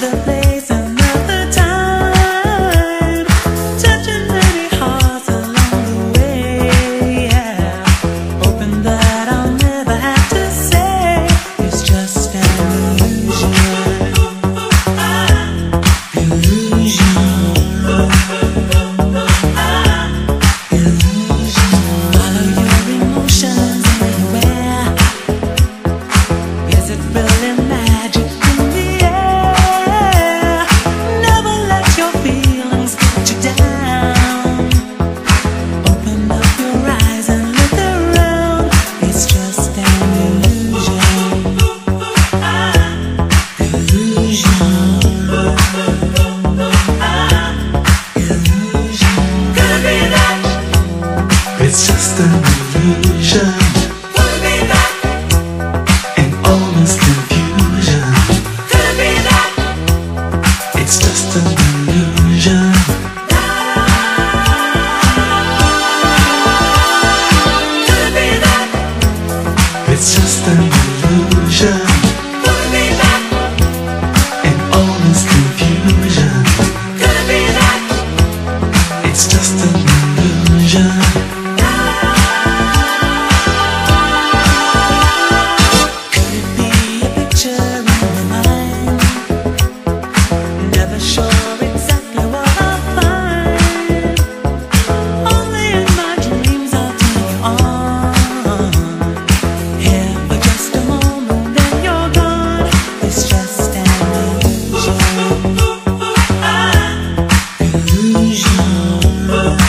the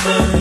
summer.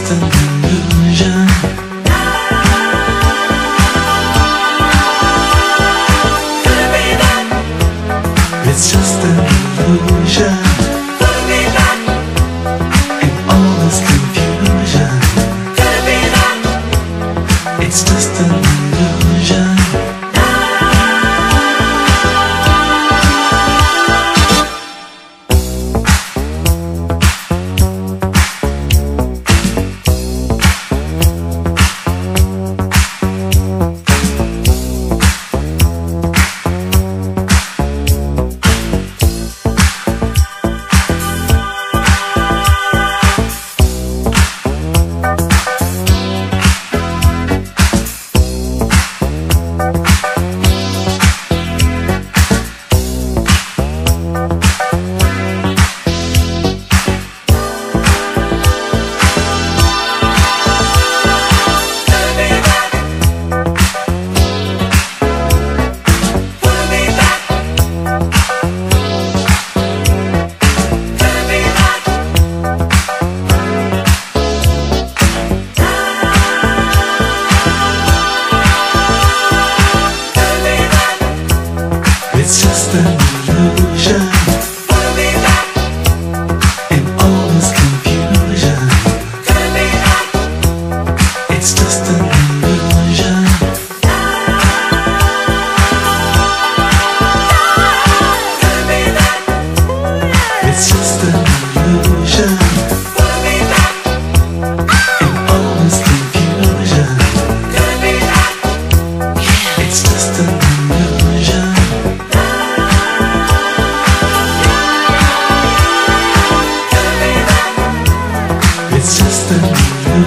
just an illusion.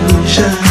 Destination.